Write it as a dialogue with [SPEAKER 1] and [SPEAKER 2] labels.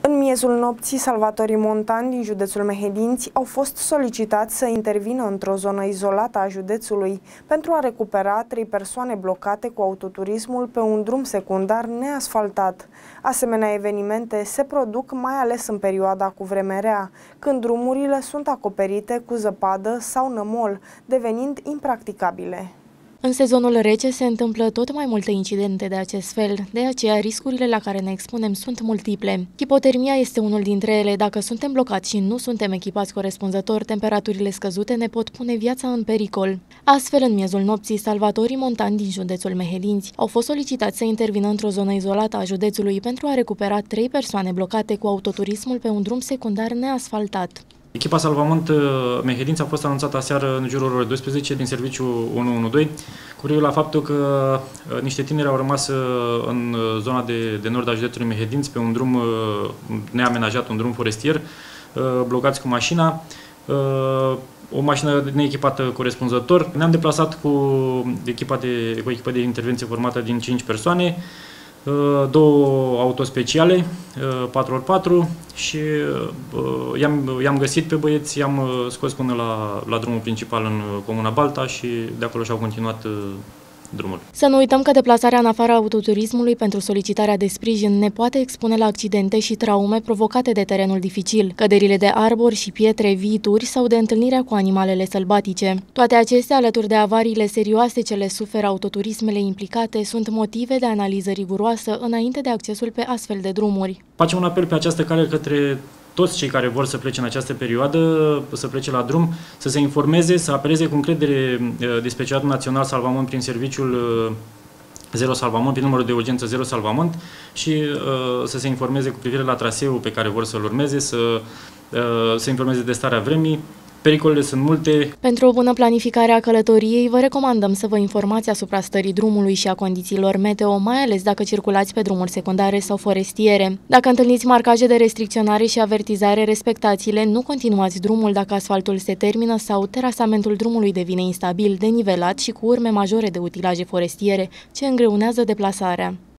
[SPEAKER 1] În miezul nopții, salvatorii montani din județul Mehedinți au fost solicitați să intervină într-o zonă izolată a județului pentru a recupera trei persoane blocate cu autoturismul pe un drum secundar neasfaltat. Asemenea evenimente se produc mai ales în perioada cu vreme rea, când drumurile sunt acoperite cu zăpadă sau nămol, devenind impracticabile.
[SPEAKER 2] În sezonul rece se întâmplă tot mai multe incidente de acest fel, de aceea riscurile la care ne expunem sunt multiple. Hipotermia este unul dintre ele. Dacă suntem blocați și nu suntem echipați corespunzător, temperaturile scăzute ne pot pune viața în pericol. Astfel, în miezul nopții, salvatorii montani din județul Mehedinți au fost solicitați să intervină într-o zonă izolată a județului pentru a recupera trei persoane blocate cu autoturismul pe un drum secundar neasfaltat.
[SPEAKER 3] Echipa Salvamont uh, Mehedinți a fost anunțată aseară în jurul orei 12 din serviciu 112 cu privire la faptul că uh, niște tineri au rămas uh, în zona de, de nord a județului Mehedinți pe un drum neamenajat, un drum forestier, blocați cu mașina o mașină neechipată corespunzător. Ne-am deplasat cu echipa de, cu echipa de intervenție formată din 5 persoane, Uh, două autospeciale, 4x4 uh, și uh, i-am, i-am găsit pe băieți, i-am scos până la, la drumul principal în Comuna Balta și de acolo și-au continuat drumul.
[SPEAKER 2] Să nu uităm că deplasarea în afara autoturismului pentru solicitarea de sprijin ne poate expune la accidente și traume provocate de terenul dificil, căderile de arbori și pietre, viituri sau de întâlnirea cu animalele sălbatice. Toate acestea, alături de avariile serioase ce le suferă autoturismele implicate, sunt motive de analiză riguroasă înainte de accesul pe astfel de drumuri.
[SPEAKER 3] Facem un apel pe această cale către toți cei care vor să plece în această perioadă, să plece la drum, să se informeze, să apeleze cu încredere uh, de special național Salvamont prin serviciul uh, Zero Salvamont, prin numărul de urgență Zero Salvamont și uh, să se informeze cu privire la traseul pe care vor să-l urmeze, să uh, se informeze de starea vremii, Pericolele sunt multe.
[SPEAKER 2] Pentru o bună planificare a călătoriei, vă recomandăm să vă informați asupra stării drumului și a condițiilor meteo, mai ales dacă circulați pe drumuri secundare sau forestiere. Dacă întâlniți marcaje de restricționare și avertizare, respectați-le, nu continuați drumul dacă asfaltul se termină sau terasamentul drumului devine instabil, denivelat și cu urme majore de utilaje forestiere, ce îngreunează deplasarea.